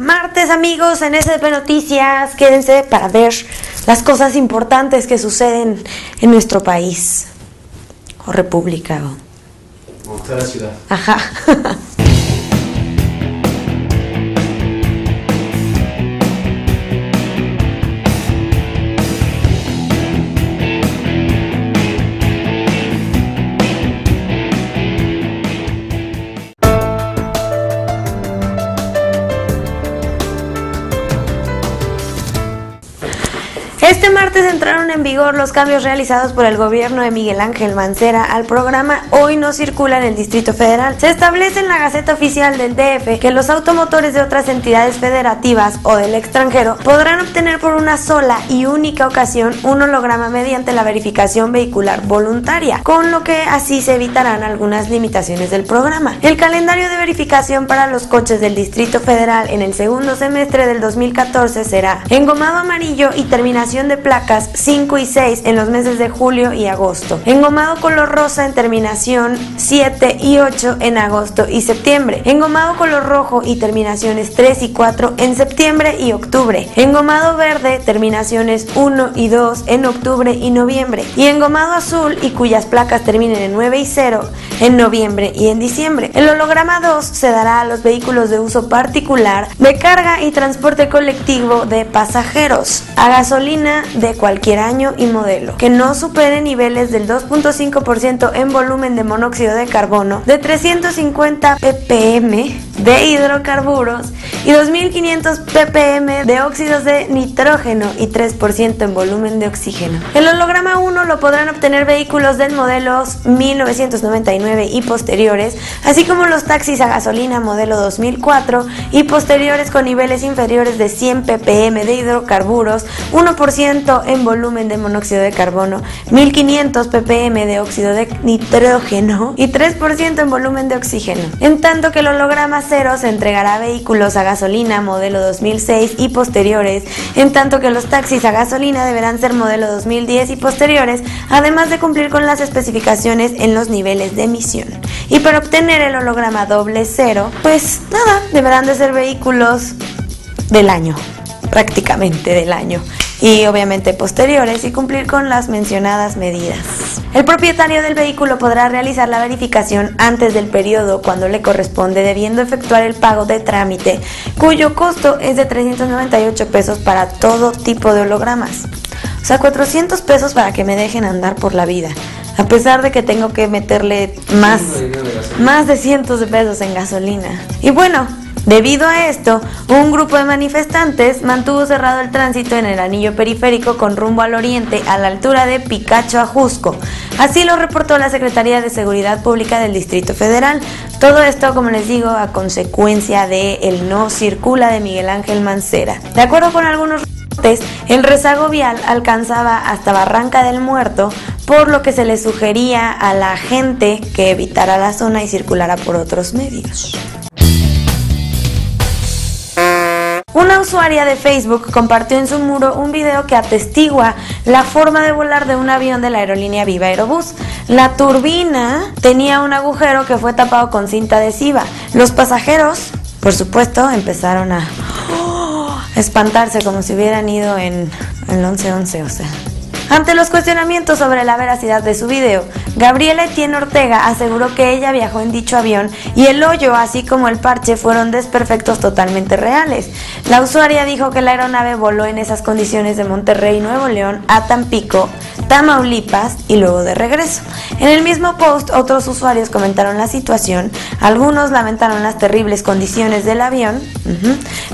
Martes amigos en SDP Noticias, quédense para ver las cosas importantes que suceden en nuestro país o república o... toda la ciudad. Ajá. Este martes entraron en vigor los cambios realizados por el gobierno de Miguel Ángel Mancera al programa Hoy no circula en el Distrito Federal. Se establece en la Gaceta Oficial del DF que los automotores de otras entidades federativas o del extranjero podrán obtener por una sola y única ocasión un holograma mediante la verificación vehicular voluntaria, con lo que así se evitarán algunas limitaciones del programa. El calendario de verificación para los coches del Distrito Federal en el segundo semestre del 2014 será engomado amarillo y terminación de placas 5 y 6 en los meses de julio y agosto. Engomado color rosa en terminación 7 y 8 en agosto y septiembre. Engomado color rojo y terminaciones 3 y 4 en septiembre y octubre. Engomado verde terminaciones 1 y 2 en octubre y noviembre. Y engomado azul y cuyas placas terminen en 9 y 0 en noviembre y en diciembre. El holograma 2 se dará a los vehículos de uso particular de carga y transporte colectivo de pasajeros a gasolina de cualquier año y modelo, que no supere niveles del 2.5% en volumen de monóxido de carbono, de 350 ppm de hidrocarburos y 2.500 ppm de óxidos de nitrógeno y 3% en volumen de oxígeno. El holograma 1 lo podrán obtener vehículos del modelos 1999 y posteriores, así como los taxis a gasolina modelo 2004 y posteriores con niveles inferiores de 100 ppm de hidrocarburos, 1% en volumen de monóxido de carbono, 1500 ppm de óxido de nitrógeno y 3% en volumen de oxígeno. En tanto que el holograma se entregará vehículos a gasolina modelo 2006 y posteriores, en tanto que los taxis a gasolina deberán ser modelo 2010 y posteriores, además de cumplir con las especificaciones en los niveles de emisión. Y para obtener el holograma doble cero, pues nada, deberán de ser vehículos del año, prácticamente del año y obviamente posteriores y cumplir con las mencionadas medidas. El propietario del vehículo podrá realizar la verificación antes del periodo cuando le corresponde debiendo efectuar el pago de trámite cuyo costo es de 398 pesos para todo tipo de hologramas. O sea, 400 pesos para que me dejen andar por la vida. A pesar de que tengo que meterle más, más de cientos de pesos en gasolina. Y bueno, Debido a esto, un grupo de manifestantes mantuvo cerrado el tránsito en el anillo periférico con rumbo al oriente a la altura de Picacho Ajusco. Así lo reportó la Secretaría de Seguridad Pública del Distrito Federal. Todo esto, como les digo, a consecuencia de el no circula de Miguel Ángel Mancera. De acuerdo con algunos reportes, el rezago vial alcanzaba hasta Barranca del Muerto, por lo que se le sugería a la gente que evitara la zona y circulara por otros medios. Usuaria de Facebook compartió en su muro un video que atestigua la forma de volar de un avión de la aerolínea Viva Aerobús. La turbina tenía un agujero que fue tapado con cinta adhesiva. Los pasajeros, por supuesto, empezaron a espantarse como si hubieran ido en el 1111, o sea. Ante los cuestionamientos sobre la veracidad de su video, Gabriela Etienne Ortega aseguró que ella viajó en dicho avión y el hoyo, así como el parche, fueron desperfectos totalmente reales. La usuaria dijo que la aeronave voló en esas condiciones de Monterrey, Nuevo León, a Tampico, Tamaulipas y luego de regreso. En el mismo post, otros usuarios comentaron la situación, algunos lamentaron las terribles condiciones del avión,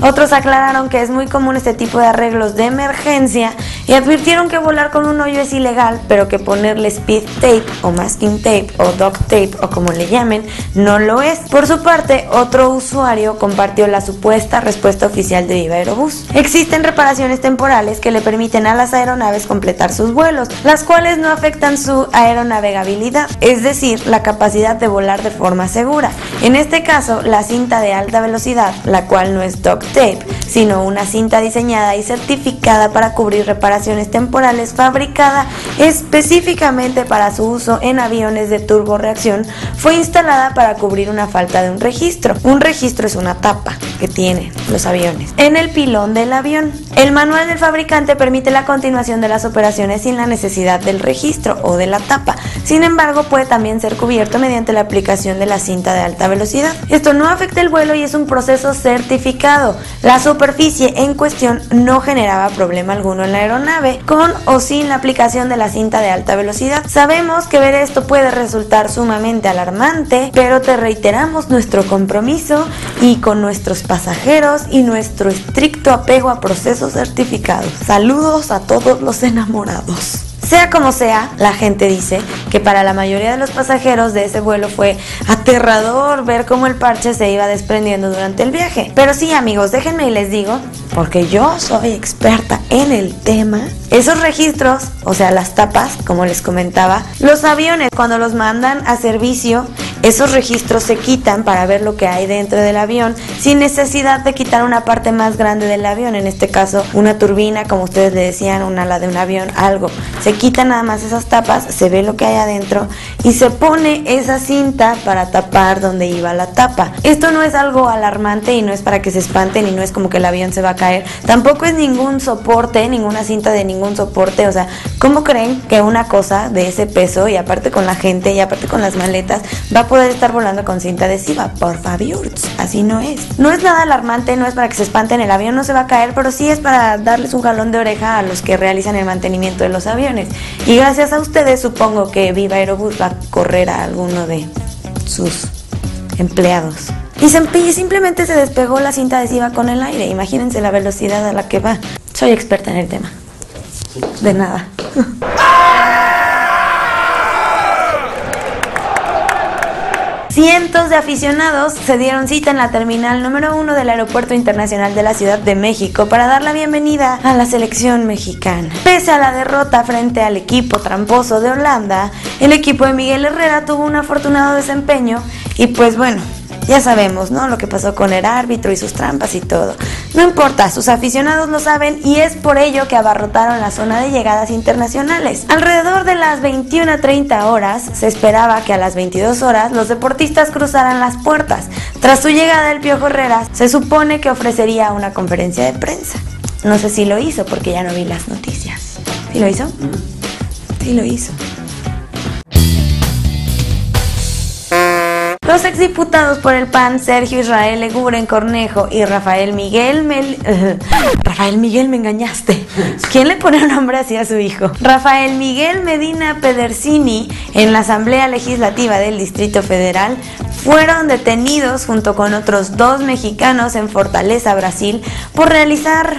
otros aclararon que es muy común este tipo de arreglos de emergencia y advirtieron que volar con un hoyo es ilegal, pero que ponerle speed tape o masking tape o duct tape o como le llamen no lo es. Por su parte, otro usuario compartió la supuesta respuesta oficial de Viva Aerobús. Existen reparaciones temporales que le permiten a las aeronaves completar sus vuelos, las cuales no afectan su aeronavegabilidad, es decir, la capacidad de volar de forma segura. En este caso, la cinta de alta velocidad, la cual no es duct tape, sino una cinta diseñada y certificada para cubrir reparaciones temporales fabricada específicamente para su uso en aviones de turboreacción, fue instalada para cubrir una falta de un registro. Un registro es una tapa que tienen los aviones en el pilón del avión. El manual del fabricante permite la continuación de las operaciones sin la necesidad del registro o de la tapa. Sin embargo, puede también ser cubierto mediante la aplicación de la cinta de alta velocidad. Esto no afecta el vuelo y es un proceso certificado. La superficie en cuestión no generaba problema alguno en la aeronave, con o sin la aplicación de la cinta de alta velocidad. Sabemos que ver esto puede resultar sumamente alarmante, pero te reiteramos nuestro compromiso y con nuestros pasajeros y nuestro estricto apego a procesos certificados. Saludos a todos los enamorados. Sea como sea, la gente dice que para la mayoría de los pasajeros de ese vuelo fue aterrador ver cómo el parche se iba desprendiendo durante el viaje. Pero sí, amigos, déjenme y les digo, porque yo soy experta en el tema, esos registros, o sea, las tapas, como les comentaba, los aviones cuando los mandan a servicio, esos registros se quitan para ver lo que hay dentro del avión sin necesidad de quitar una parte más grande del avión, en este caso una turbina, como ustedes le decían, una ala de un avión, algo. Se quitan nada más esas tapas, se ve lo que hay adentro y se pone esa cinta para tapar donde iba la tapa. Esto no es algo alarmante y no es para que se espanten y no es como que el avión se va a caer. Tampoco es ningún soporte, ninguna cinta de ningún soporte. O sea, ¿cómo creen que una cosa de ese peso y aparte con la gente y aparte con las maletas va a poder estar volando con cinta adhesiva? Por favor, así no es. No es nada alarmante, no es para que se espanten, el avión no se va a caer, pero sí es para darles un jalón de oreja a los que realizan el mantenimiento de los aviones. Y gracias a ustedes supongo que Viva Aerobús va a correr a alguno de sus empleados. Y, simplemente se despegó la cinta adhesiva con el aire. Imagínense la velocidad a la que va. Soy experta en el tema. De nada. Cientos de aficionados se dieron cita en la terminal número uno del Aeropuerto Internacional de la Ciudad de México para dar la bienvenida a la selección mexicana. Pese a la derrota frente al equipo tramposo de Holanda, el equipo de Miguel Herrera tuvo un afortunado desempeño y pues bueno, ya sabemos, ¿no? Lo que pasó con el árbitro y sus trampas y todo. No importa, sus aficionados lo saben y es por ello que abarrotaron la zona de llegadas internacionales. Alrededor de las 21 a 30 horas se esperaba que a las 22 horas los deportistas cruzaran las puertas. Tras su llegada el Piojo Herrera, se supone que ofrecería una conferencia de prensa. No sé si lo hizo porque ya no vi las noticias. ¿Sí lo hizo? Sí lo hizo. Los exdiputados por el PAN, Sergio Israel Eguren Cornejo y Rafael Miguel Mel... Rafael Miguel, me engañaste. ¿Quién le pone un nombre así a su hijo? Rafael Miguel Medina Pedersini, en la Asamblea Legislativa del Distrito Federal, fueron detenidos junto con otros dos mexicanos en Fortaleza, Brasil, por realizar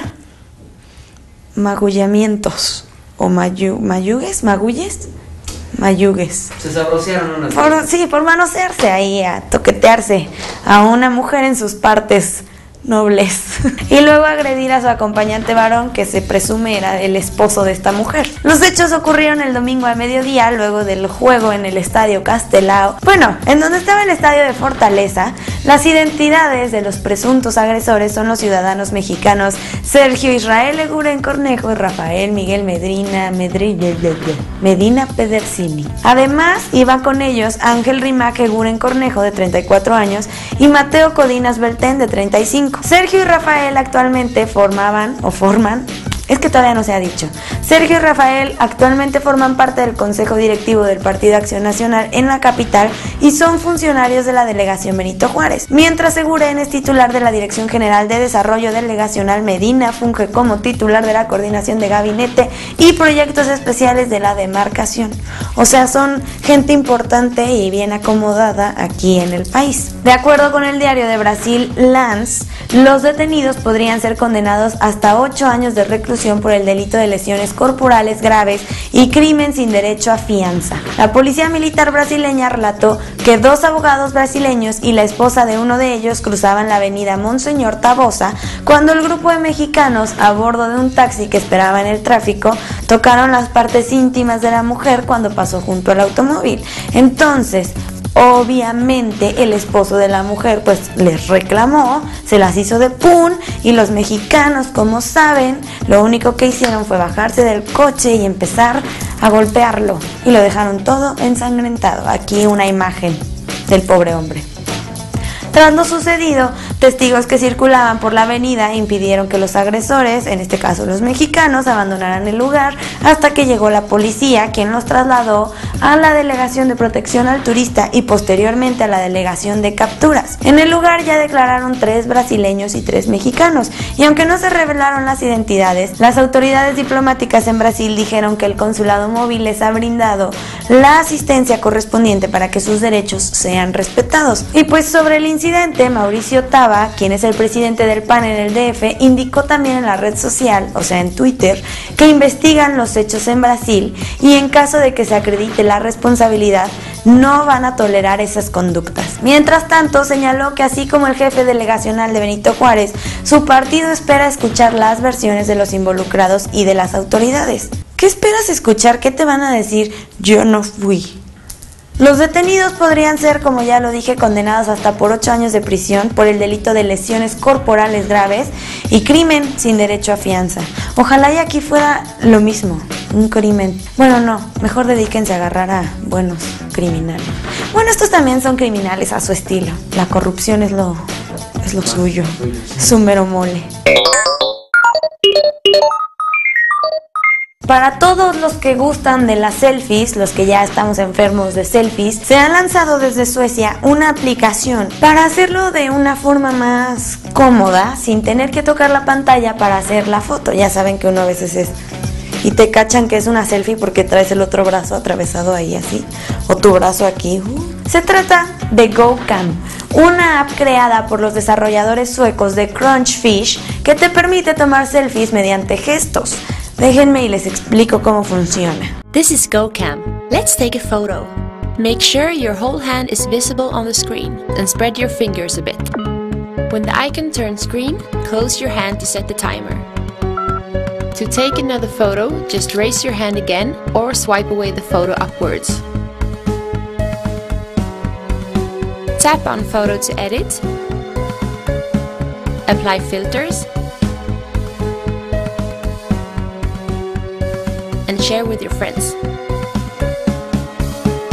magullamientos o mayugues, magulles mayugues. Se sabrosearon unas. Por, sí, por manosearse ahí, a toquetearse a una mujer en sus partes nobles. y luego agredir a su acompañante varón que se presume era el esposo de esta mujer. Los hechos ocurrieron el domingo al mediodía luego del juego en el estadio Castelao. Bueno, en donde estaba el estadio de Fortaleza, las identidades de los presuntos agresores son los ciudadanos mexicanos Sergio Israel Eguren Cornejo y Rafael Miguel Medina Medina Pedersini. Además, iba con ellos Ángel Rimac Eguren Cornejo de 34 años y Mateo Codinas Beltén de 35. Sergio y Rafael actualmente formaban o forman es que todavía no se ha dicho. Sergio y Rafael actualmente forman parte del Consejo Directivo del Partido Acción Nacional en la capital y son funcionarios de la delegación Benito Juárez. Mientras Seguren es titular de la Dirección General de Desarrollo Delegacional Medina, funge como titular de la Coordinación de Gabinete y Proyectos Especiales de la Demarcación. O sea, son gente importante y bien acomodada aquí en el país. De acuerdo con el diario de Brasil, Lance, los detenidos podrían ser condenados hasta 8 años de reclusión por el delito de lesiones corporales graves y crimen sin derecho a fianza. La policía militar brasileña relató que dos abogados brasileños y la esposa de uno de ellos cruzaban la avenida Monseñor Tabosa cuando el grupo de mexicanos a bordo de un taxi que esperaba en el tráfico tocaron las partes íntimas de la mujer cuando pasó junto al automóvil. Entonces, Obviamente el esposo de la mujer pues les reclamó, se las hizo de pun y los mexicanos como saben lo único que hicieron fue bajarse del coche y empezar a golpearlo y lo dejaron todo ensangrentado. Aquí una imagen del pobre hombre. Tras lo sucedido, testigos que circulaban por la avenida impidieron que los agresores, en este caso los mexicanos, abandonaran el lugar hasta que llegó la policía, quien los trasladó a la Delegación de Protección al Turista y posteriormente a la Delegación de Capturas. En el lugar ya declararon tres brasileños y tres mexicanos, y aunque no se revelaron las identidades, las autoridades diplomáticas en Brasil dijeron que el consulado móvil les ha brindado la asistencia correspondiente para que sus derechos sean respetados. Y pues sobre el incidente, Mauricio Taba, quien es el presidente del PAN en el DF, indicó también en la red social, o sea en Twitter, que investigan los hechos en Brasil y en caso de que se acredite la responsabilidad, no van a tolerar esas conductas. Mientras tanto, señaló que así como el jefe delegacional de Benito Juárez, su partido espera escuchar las versiones de los involucrados y de las autoridades. ¿Qué esperas escuchar? ¿Qué te van a decir? Yo no fui. Los detenidos podrían ser, como ya lo dije, condenados hasta por 8 años de prisión por el delito de lesiones corporales graves y crimen sin derecho a fianza. Ojalá y aquí fuera lo mismo, un crimen. Bueno, no, mejor dedíquense a agarrar a buenos criminales. Bueno, estos también son criminales a su estilo. La corrupción es lo, es lo suyo, su mero mole. Para todos los que gustan de las selfies, los que ya estamos enfermos de selfies, se ha lanzado desde Suecia una aplicación para hacerlo de una forma más cómoda, sin tener que tocar la pantalla para hacer la foto. Ya saben que uno a veces es y te cachan que es una selfie porque traes el otro brazo atravesado ahí así o tu brazo aquí. Se trata de GoCam, una app creada por los desarrolladores suecos de Crunchfish que te permite tomar selfies mediante gestos. Déjenme y les explico cómo funciona. This is GoCam. Let's take a photo. Make sure your whole hand is visible on the screen and spread your fingers a bit. When the icon turns green, close your hand to set the timer. To take another photo, just raise your hand again or swipe away the photo upwards. Tap on photo to edit. Apply filters and share with your friends.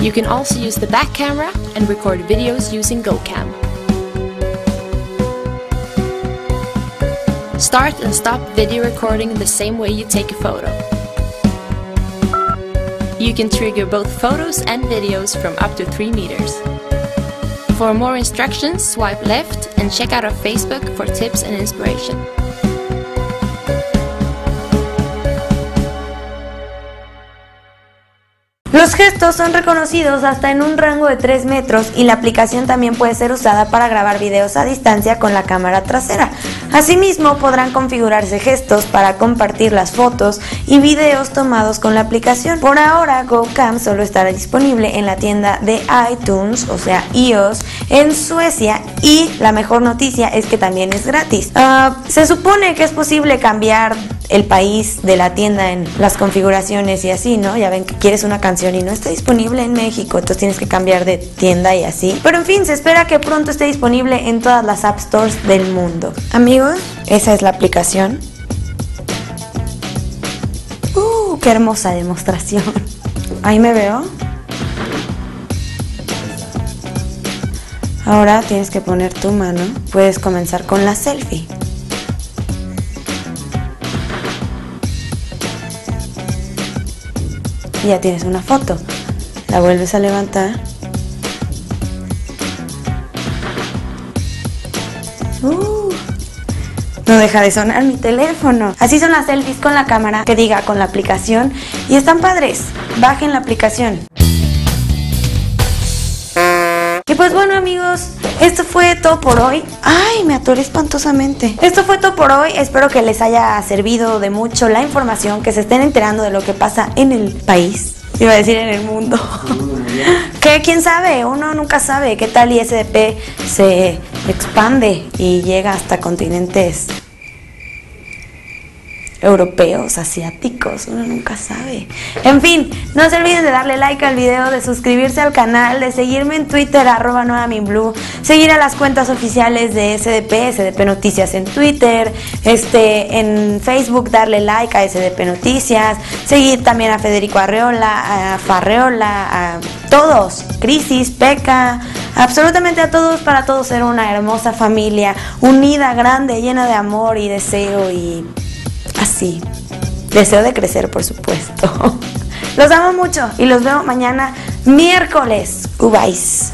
You can also use the back camera and record videos using GoCam. Start and stop video recording the same way you take a photo. You can trigger both photos and videos from up to 3 meters. For more instructions, swipe left and check out our Facebook for tips and inspiration. Los gestos son reconocidos hasta en un rango de 3 metros y la aplicación también puede ser usada para grabar videos a distancia con la cámara trasera. Asimismo, podrán configurarse gestos para compartir las fotos y videos tomados con la aplicación. Por ahora, GoCam solo estará disponible en la tienda de iTunes, o sea, iOS, en Suecia y la mejor noticia es que también es gratis. Ah, se supone que es posible cambiar el país de la tienda en las configuraciones y así, ¿no? Ya ven que quieres una canción y no está disponible en México, entonces tienes que cambiar de tienda y así. Pero en fin, se espera que pronto esté disponible en todas las App Stores del mundo. Amigos, esa es la aplicación. ¡Uh! ¡Qué hermosa demostración! Ahí me veo. Ahora tienes que poner tu mano. Puedes comenzar con la selfie. Y ya tienes una foto. La vuelves a levantar. Uh, no deja de sonar mi teléfono. Así son las selfies con la cámara, que diga con la aplicación. Y están padres. Bajen la aplicación. Y pues bueno amigos, esto fue todo por hoy. Ay, me atoré espantosamente. Esto fue todo por hoy. Espero que les haya servido de mucho la información, que se estén enterando de lo que pasa en el país. Iba a decir en el mundo. que quién sabe, uno nunca sabe qué tal ISDP se expande y llega hasta continentes europeos, asiáticos, uno nunca sabe. En fin, no se olviden de darle like al video, de suscribirse al canal, de seguirme en Twitter, arroba blue, seguir a las cuentas oficiales de SDP, SDP Noticias en Twitter, este, en Facebook darle like a SDP Noticias, seguir también a Federico Arreola, a Farreola, a todos, Crisis, Peca, absolutamente a todos, para todos ser una hermosa familia, unida, grande, llena de amor y deseo y así. Deseo de crecer, por supuesto. Los amo mucho y los veo mañana miércoles. Ubais.